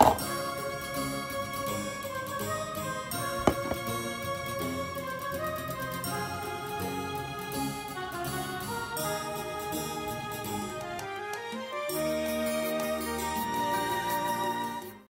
Oh.